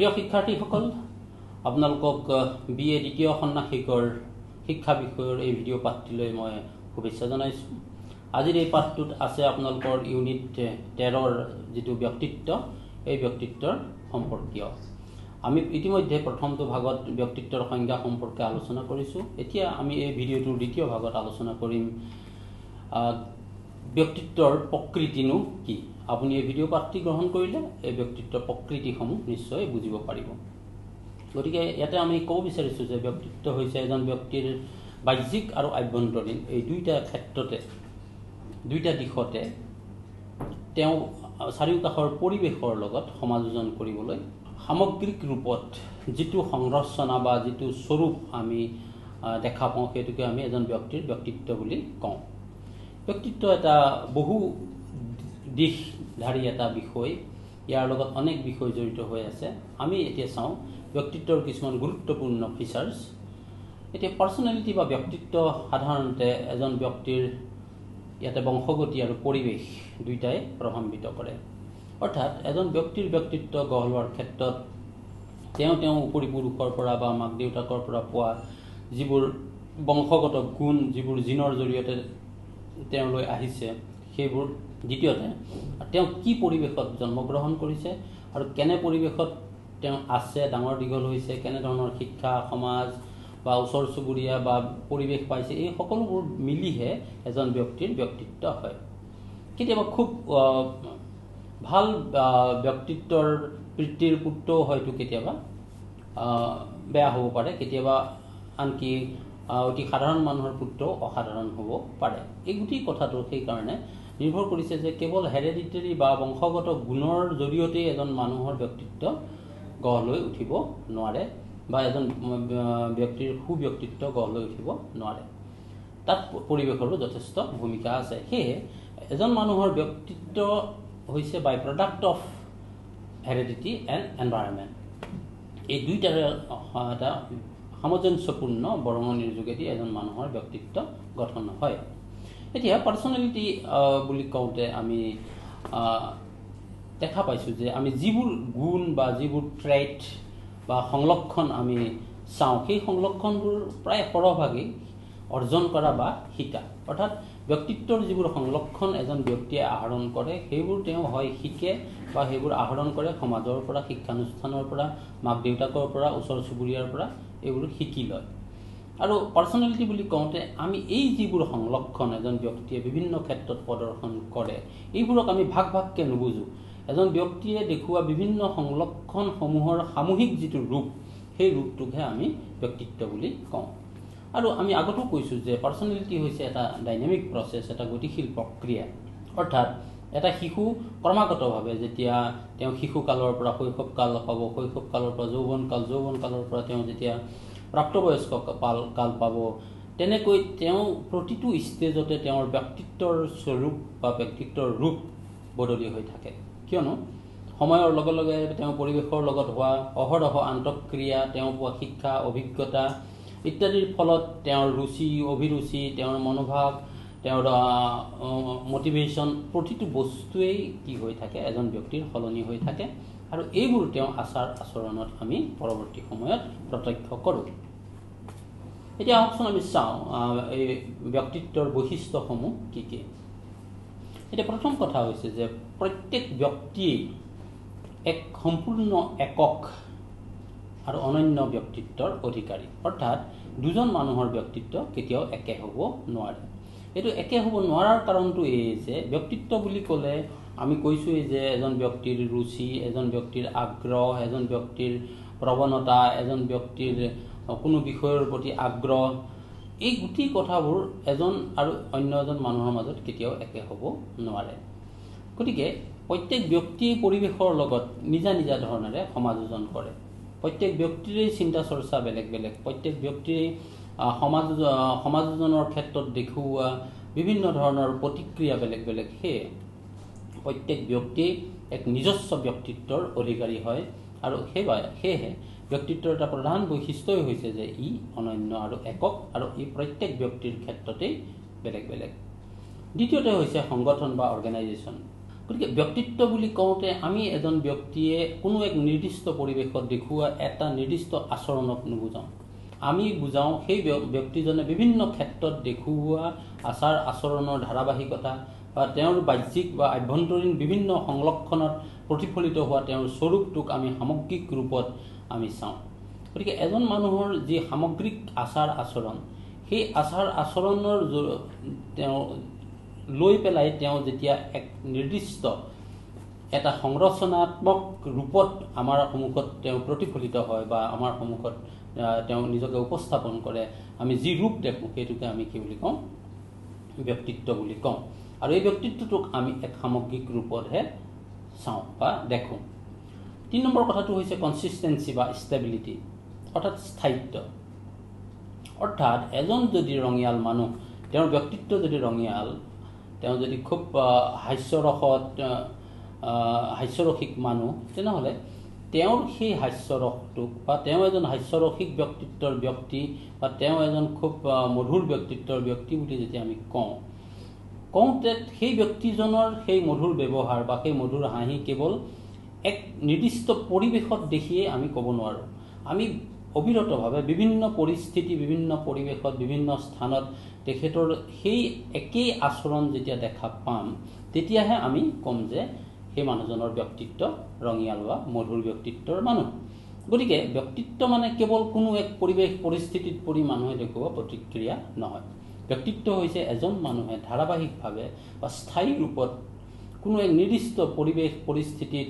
প্ৰিয় শিক্ষাৰ্থীসকল আপোনালোকক বি এ দ্বিতীয় ষাণ্মাসিকৰ শিক্ষা বিষয়ৰ এই ভিডিঅ' পাঠটিলৈ মই শুভেচ্ছা জনাইছোঁ। আজিৰ এই পাঠটোত আছে আপোনালোকৰ ইউনিট তেৰৰ যিটো ব্যক্তিত্ব এই ব্যক্তিত্বৰ সম্পৰ্কীয়। আমি ইতিমধ্যে প্ৰথমটো ভাগত ব্যক্তিত্বৰ সংজ্ঞা সম্পৰ্কে আলোচনা কৰিছোঁ। এতিয়া আমি এই ভিডিঅ'টোৰ দ্বিতীয় ভাগত আলোচনা কৰিম ব্যক্তিত্বৰ প্ৰকৃতিনো কি? আপুনি এই ভিডিঅ' পাঠটি গ্ৰহণ কৰিলে এই ব্যক্তিত্বৰ প্ৰকৃতিসমূহ নিশ্চয় বুজিব পাৰিব। গতিকে ইয়াতে আমি ক'ব বিচাৰিছোঁ যে ব্যক্তিত্ব হৈছে এজন ব্যক্তিৰ বাহ্যিক আৰু আভ্যন্তৰীণ এই দুইটা ক্ষেত্ৰতে দুইটা দিশতে তেওঁ চাৰিওকাষৰ পৰিৱেশৰ লগত সমাযোজন কৰিবলৈ সামগ্ৰিক ৰূপত যিটো সংৰচনা বা যিটো স্বৰূপ আমি দেখা পাওঁ সেইটোকে আমি এজন ব্যক্তিৰ ব্যক্তিত্ব বুলি কওঁ। ব্যক্তিত্ব এটা বহু দিশধাৰী এটা বিষয় ইয়াৰ লগত অনেক বিষয় জড়িত হৈ আছে। আমি এতিয়া চাওঁ ব্যক্তিত্বৰ কিছুমান গুৰুত্বপূৰ্ণ ফিচাৰ্ছ এতিয়া পাৰ্চনেলিটি বা ব্যক্তিত্ব সাধাৰণতে এজন ব্যক্তিৰ ইয়াতে বংশগতি আৰু পৰিৱেশ দুয়োটাই প্ৰভাৱিত কৰে। অৰ্থাৎ এজন ব্যক্তিৰ ব্যক্তিত্ব গঢ় লোৱাৰ ক্ষেত্ৰত তেওঁ তেওঁ উপৰি পুৰুষৰ পৰা বা মাক দেউতাকৰ পৰা পোৱা যিবোৰ বংশগত গুণ যিবোৰ জিনৰ জৰিয়তে তেওঁলৈ আহিছে সেইবোৰ দ্বিতীয়তে তেওঁ কি পৰিৱেশত জন্মগ্ৰহণ কৰিছে আৰু কেনে পৰিৱেশত তেওঁ আছে ডাঙৰ দীঘল হৈছে কেনেধৰণৰ শিক্ষা সমাজ বা ওচৰ চুবুৰীয়া বা পৰিৱেশ পাইছে এই সকলোবোৰ মিলিহে এজন ব্যক্তিৰ ব্যক্তিত্ব হয়। কেতিয়াবা খুব ভাল ব্যক্তিত্বৰ পিতৃৰ পুত্ৰও হয়তো কেতিয়াবা বেয়া হ'ব পাৰে কেতিয়াবা আনকি অতি সাধাৰণ মানুহৰ পুত্ৰও অসাধাৰণ হ'ব পাৰে। এই গোটেই কথাটো সেইকাৰণে নিৰ্ভৰ কৰিছে যে কেৱল হেৰেডিটেৰী বা বংশগত গুণৰ জৰিয়তেই এজন মানুহৰ ব্যক্তিত্ব গঢ় লৈ উঠিব নোৱাৰে বা এজন ব্যক্তিৰ সুব্যক্তিত্ব গঢ় লৈ উঠিব নোৱাৰে। তাত পৰিৱেশৰো যথেষ্ট ভূমিকা আছে। সেয়েহে এজন মানুহৰ ব্যক্তিত্ব হৈছে by product of heredity and environment এই দুইটাৰে এটা সামঞ্জস্যপূৰ্ণ বৰঙণিৰ যোগেদি এজন মানুহৰ ব্যক্তিত্ব গঠন হয়। এতিয়া পাৰ্চনেলিটি বুলি কওঁতে আমি দেখা পাইছোঁ যে আমি যিবোৰ গুণ বা যিবোৰ ট্ৰেইট বা সংলক্ষণ আমি চাওঁ সেই সংলক্ষণবোৰ প্ৰায় সৰহভাগেই অৰ্জন কৰা বা শিকা। অৰ্থাৎ ব্যক্তিত্বৰ যিবোৰ সংলক্ষণ এজন ব্যক্তিয়ে আহৰণ কৰে সেইবোৰ তেওঁ হয় শিকে বা সেইবোৰ আহৰণ কৰে সমাজৰ পৰা শিক্ষানুষ্ঠানৰ পৰা মাক দেউতাকৰ পৰা ওচৰ চুবুৰীয়াৰ পৰা এইবোৰ শিকি লয়। আৰু পাৰ্চনেলিটি বুলি কওঁতে আমি এই যিবোৰ সংলক্ষণ এজন ব্যক্তিয়ে বিভিন্ন ক্ষেত্ৰত প্ৰদৰ্শন কৰে এইবোৰক আমি ভাগ ভাগকৈ নুবুজোঁ। এজন ব্যক্তিয়ে দেখুওৱা বিভিন্ন সংলক্ষণসমূহৰ সামূহিক যিটো ৰূপ সেই ৰূপটোকহে আমি ব্যক্তিত্ব বুলি কওঁ। আৰু আমি আগতো কৈছোঁ যে পাৰ্চনেলিটি হৈছে এটা ডাইনামিক প্ৰচেছ এটা গতিশীল প্ৰক্ৰিয়া। অৰ্থাৎ এটা শিশু ক্ৰমাগতভাৱে যেতিয়া তেওঁ শিশুকালৰ পৰা শৈশৱকাল পাব শৈশৱকালৰ পৰা যৌৱনকাল যৌৱনকালৰ পৰা তেওঁ যেতিয়া প্ৰাপ্তবয়স্ক কাল কাল পাব। তেনেকৈ তেওঁ প্ৰতিটো ষ্টেজতে তেওঁৰ ব্যক্তিত্বৰ স্বৰূপ বা ব্যক্তিত্বৰ ৰূপ বদলি হৈ থাকে। কিয়নো সময়ৰ লগে লগে তেওঁ পৰিৱেশৰ লগত হোৱা অহৰহ আন্তঃক্ৰিয়া তেওঁ পোৱা শিক্ষা অভিজ্ঞতা ইত্যাদিৰ ফলত তেওঁৰ ৰুচি অভিৰুচি তেওঁৰ মনোভাৱ তেওঁৰ মটিভেশ্যন প্ৰতিটো বস্তুৱেই কি হৈ থাকে এজন ব্যক্তিৰ সলনি হৈ থাকে। আৰু এইবোৰ তেওঁ আচাৰ আচৰণত আমি পৰৱৰ্তী সময়ত প্ৰত্যক্ষ কৰোঁ। এতিয়া আহকচোন আমি চাওঁ এই ব্যক্তিত্বৰ বৈশিষ্ট্যসমূহ কি কি। এতিয়া প্ৰথম কথা হৈছে যে প্ৰত্যেক ব্যক্তিয়েই এক সম্পূৰ্ণ একক আৰু অনন্য ব্যক্তিত্বৰ অধিকাৰী। অৰ্থাৎ দুজন মানুহৰ ব্যক্তিত্ব কেতিয়াও একে হ'ব নোৱাৰে। এইটো একে হ'ব নোৱাৰাৰ কাৰণটো এই যে ব্যক্তিত্ব বুলি ক'লে আমি কৈছোঁৱেই যে এজন ব্যক্তিৰ ৰুচি এজন ব্যক্তিৰ আগ্ৰহ এজন ব্যক্তিৰ প্ৰৱণতা এজন ব্যক্তিৰ কোনো বিষয়ৰ প্ৰতি আগ্ৰহ এই গোটেই কথাবোৰ এজন আৰু অন্য এজন মানুহৰ মাজত কেতিয়াও একে হ'ব নোৱাৰে। গতিকে প্ৰত্যেক ব্যক্তিয়ে পৰিৱেশৰ লগত নিজা নিজা ধৰণেৰে সমাযোজন কৰে। প্ৰত্যেক ব্যক্তিৰেই চিন্তা চৰ্চা বেলেগ বেলেগ। প্ৰত্যেক ব্যক্তিৰেই সমাজ সমাযোজনৰ ক্ষেত্ৰত দেখুওৱা বিভিন্ন ধৰণৰ প্ৰতিক্ৰিয়া বেলেগ বেলেগ। সেয়ে প্ৰত্যেক ব্যক্তিয়েই এক নিজস্ব ব্যক্তিত্বৰ অধিকাৰী হয় আৰু সেইবাবে সেয়েহে ব্যক্তিত্বৰ এটা প্ৰধান বৈশিষ্ট্যই হৈছে যে ই অনন্য আৰু একক আৰু ই প্ৰত্যেক ব্যক্তিৰ ক্ষেত্ৰতেই বেলেগ বেলেগ। দ্বিতীয়তে হৈছে সংগঠন বা অৰ্গেনাইজেশ্যন গতিকে ব্যক্তিত্ব বুলি কওঁতে আমি এজন ব্যক্তিয়ে কোনো এক নিৰ্দিষ্ট পৰিৱেশত দেখুওৱা এটা নিৰ্দিষ্ট আচৰণক নুবুজাওঁ। আমি বুজাওঁ সেই ব্যক্তিজনে বিভিন্ন ক্ষেত্ৰত দেখুওৱা আচাৰ আচৰণৰ ধাৰাবাহিকতা বা তেওঁৰ বাহ্যিক বা আভ্যন্তৰীণ বিভিন্ন সংলক্ষণত প্ৰতিফলিত হোৱা তেওঁৰ স্বৰূপটোক আমি সামগ্ৰিক ৰূপত আমি চাওঁ। গতিকে এজন মানুহৰ যি সামগ্ৰিক আচাৰ আচৰণ সেই আচাৰ আচৰণৰ তেওঁ লৈ পেলাই তেওঁ যেতিয়া এক নিৰ্দিষ্ট এটা সংৰচনাত্মক ৰূপত আমাৰ সন্মুখত তেওঁ প্ৰতিফলিত হয় বা আমাৰ সন্মুখত তেওঁ নিজকে উপস্থাপন কৰে আমি যি ৰূপ দেখোঁ সেইটোকে আমি কি বুলি কওঁ? ব্যক্তিত্ব বুলি কওঁ। আৰু এই ব্যক্তিত্বটোক আমি এক সামগ্ৰিক ৰূপতহে চাওঁ বা দেখোঁ। তিনি নম্বৰ কথাটো হৈছে কনচিষ্টেঞ্চি বা ষ্টেবিলিটি অৰ্থাৎ স্থায়িত্ব। অৰ্থাৎ এজন যদি ৰঙিয়াল মানুহ তেওঁৰ ব্যক্তিত্ব যদি ৰঙিয়াল তেওঁ যদি খুব হাস্যৰসত হাস্যৰসিক মানুহ তেনেহ'লে তেওঁৰ সেই হাস্যৰসটোক বা তেওঁ এজন হাস্যৰসিক ব্যক্তিত্বৰ ব্যক্তি বা তেওঁ এজন খুব মধুৰ ব্যক্তিত্বৰ ব্যক্তি বুলি যেতিয়া আমি কওঁ কওঁতে সেই ব্যক্তিজনৰ সেই মধুৰ ব্যৱহাৰ বা সেই মধুৰ হাঁহি কেৱল এক নিৰ্দিষ্ট পৰিৱেশত দেখিয়ে আমি ক'ব নোৱাৰোঁ। আমি অবিৰতভাৱে বিভিন্ন পৰিস্থিতি বিভিন্ন পৰিৱেশত বিভিন্ন স্থানত তেখেতৰ সেই একেই আচৰণ যেতিয়া দেখা পাম তেতিয়াহে আমি ক'ম যে সেই মানুহজনৰ ব্যক্তিত্ব ৰঙিয়াল বা মধুৰ ব্যক্তিত্বৰ মানুহ। গতিকে ব্যক্তিত্ব মানে কেৱল কোনো এক পৰিৱেশ পৰিস্থিতিত পৰি মানুহে দেখুওৱা প্ৰতিক্ৰিয়া নহয়। ব্যক্তিত্ব হৈছে এজন মানুহে ধাৰাবাহিকভাৱে বা স্থায়ী ৰূপত কোনো এক নিৰ্দিষ্ট পৰিৱেশ পৰিস্থিতিত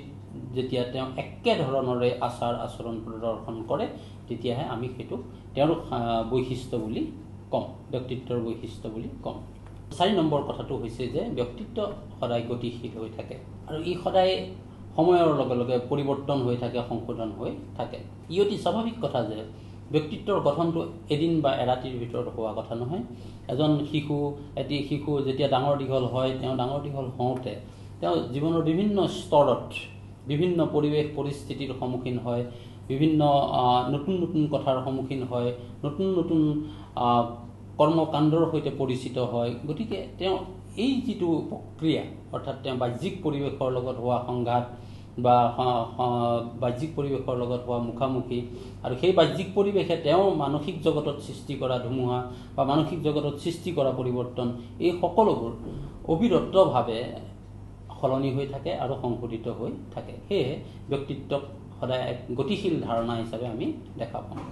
যেতিয়া তেওঁ একেধৰণৰে আচাৰ আচৰণ প্ৰদৰ্শন কৰে তেতিয়াহে আমি সেইটো তেওঁৰ বৈশিষ্ট্য বুলি ক'ম ব্যক্তিত্বৰ বৈশিষ্ট্য বুলি ক'ম। চাৰি নম্বৰ কথাটো হৈছে যে ব্যক্তিত্ব সদায় গতিশীল হৈ থাকে আৰু ই সদায় সময়ৰ লগে লগে পৰিৱৰ্তন হৈ থাকে সংশোধন হৈ থাকে। ই অতি স্বাভাৱিক কথা যে ব্যক্তিত্বৰ গঠনটো এদিন বা এৰাতিৰ ভিতৰত হোৱা কথা নহয়। এজন শিশু এটি শিশু যেতিয়া ডাঙৰ দীঘল হয় তেওঁ ডাঙৰ দীঘল হওঁতে তেওঁ জীৱনৰ বিভিন্ন স্তৰত বিভিন্ন পৰিৱেশ পৰিস্থিতিৰ সন্মুখীন হয় বিভিন্ন নতুন নতুন কথাৰ সন্মুখীন হয় নতুন নতুন কৰ্মকাণ্ডৰ সৈতে পৰিচিত হয়। গতিকে তেওঁ এই যিটো প্ৰক্ৰিয়া অৰ্থাৎ তেওঁ বাহ্যিক পৰিৱেশৰ লগত হোৱা সংঘাত বা বাহ্যিক পৰিৱেশৰ লগত হোৱা মুখামুখি আৰু সেই বাহ্যিক পৰিৱেশে তেওঁ মানসিক জগতত সৃষ্টি কৰা ধুমুহা বা মানসিক জগতত সৃষ্টি কৰা পৰিৱৰ্তন এই সকলোবোৰ অবিৰতভাৱে সলনি হৈ থাকে আৰু সংশোধিত হৈ থাকে। সেয়েহে ব্যক্তিত্বক সদায় এক গতিশীল ধাৰণা হিচাপে আমি দেখা পাওঁ।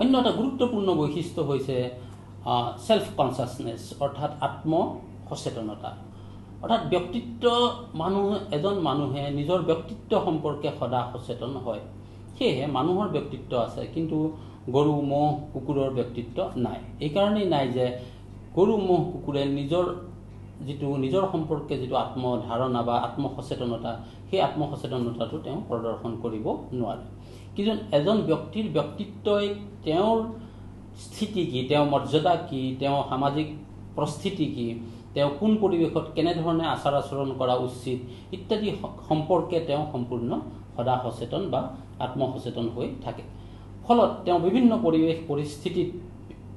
অন্য এটা গুৰুত্বপূৰ্ণ বৈশিষ্ট্য হৈছে ছেল্ফ কনচিয়াছনেছ অৰ্থাৎ আত্ম সচেতনতা অৰ্থাৎ ব্যক্তিত্ব মানুহ এজন মানুহে নিজৰ ব্যক্তিত্ব সম্পৰ্কে সদায় সচেতন হয়। সেয়েহে মানুহৰ ব্যক্তিত্ব আছে কিন্তু গৰু ম'হ কুকুৰৰ ব্যক্তিত্ব নাই। এইকাৰণেই নাই যে গৰু ম'হ কুকুৰে নিজৰ যিটো নিজৰ সম্পৰ্কে যিটো আত্মধাৰণা বা আত্মসচেতনতা সেই আত্মসচেতনতাটো তেওঁ প্ৰদৰ্শন কৰিব নোৱাৰে। কিন্তু এজন ব্যক্তিৰ ব্যক্তিত্বই তেওঁৰ স্থিতি কি তেওঁৰ মৰ্যাদা কি তেওঁ সামাজিক প্ৰস্থিতি কি তেওঁ কোন পৰিৱেশত কেনেধৰণে আচাৰ আচৰণ কৰা উচিত ইত্যাদি সম্পৰ্কে তেওঁ সম্পূৰ্ণ সদা সচেতন বা আত্মসচেতন হৈ থাকে। ফলত তেওঁ বিভিন্ন পৰিৱেশ পৰিস্থিতিত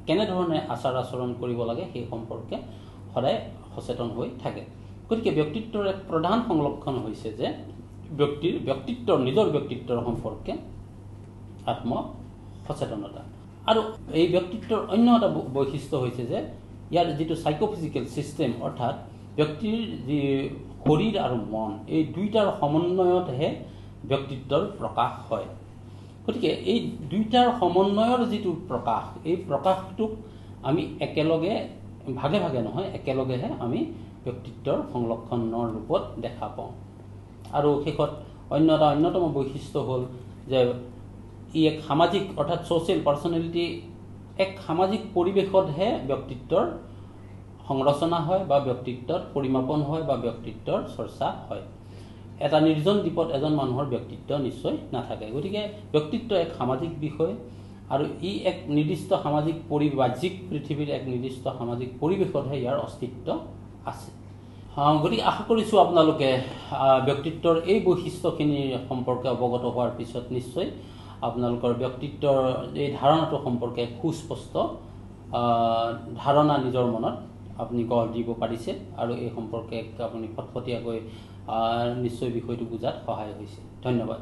কেনেধৰণে আচাৰ আচৰণ কৰিব লাগে সেই সম্পৰ্কে সদায় সচেতন হৈ থাকে। গতিকে ব্যক্তিত্বৰ এক প্ৰধান সংলক্ষণ হৈছে যে ব্যক্তিৰ ব্যক্তিত্বৰ নিজৰ ব্যক্তিত্বৰ সম্পৰ্কে আত্ম সচেতনতা আৰু এই ব্যক্তিত্বৰ অন্য এটা বৈশিষ্ট্য হৈছে যে ইয়াৰ যিটো চাইক'ফিজিকেল ছিষ্টেম অৰ্থাৎ ব্যক্তিৰ যি শৰীৰ আৰু মন এই দুইটাৰ সমন্বয়তহে ব্যক্তিত্বৰ প্ৰকাশ হয়। গতিকে এই দুইটাৰ সমন্বয়ৰ যিটো প্ৰকাশ এই প্ৰকাশটোক আমি একেলগে ভাগে ভাগে নহয় একেলগেহে আমি ব্যক্তিত্বৰ সংৰক্ষণৰ ৰূপত দেখা পাওঁ। আৰু শেষত অন্য এটা অন্যতম বৈশিষ্ট্য হ'ল যে ই এক সামাজিক অৰ্থাৎ ছ'চিয়েল পাৰ্চনেলিটি এক সামাজিক পৰিৱেশতহে ব্যক্তিত্বৰ সংৰচনা হয় বা ব্যক্তিত্বত পৰিমাপন হয় বা ব্যক্তিত্বৰ চৰ্চা হয়। এটা নিৰ্জন দ্বীপত এজন মানুহৰ ব্যক্তিত্ব নিশ্চয় নাথাকে। গতিকে ব্যক্তিত্ব এক সামাজিক বিষয়। আৰু ই এক নিৰ্দিষ্ট সামাজিক পৰি বাহ্যিক পৃথিৱীৰ এক নিৰ্দিষ্ট সামাজিক পৰিৱেশতহে ইয়াৰ অস্তিত্ব আছে। গতিকে আশা কৰিছোঁ আপোনালোকে ব্যক্তিত্বৰ এই বৈশিষ্ট্যখিনি সম্পৰ্কে অৱগত হোৱাৰ পিছত নিশ্চয় আপোনালোকৰ ব্যক্তিত্বৰ এই ধাৰণাটো সম্পৰ্কে সুস্পষ্ট ধাৰণা নিজৰ মনত আপুনি গঢ় দিব পাৰিছে আৰু এই সম্পৰ্কে আপুনি ফটফটীয়াকৈ নিশ্চয় বিষয়টো বুজাত সহায় হৈছে। ধন্যবাদ।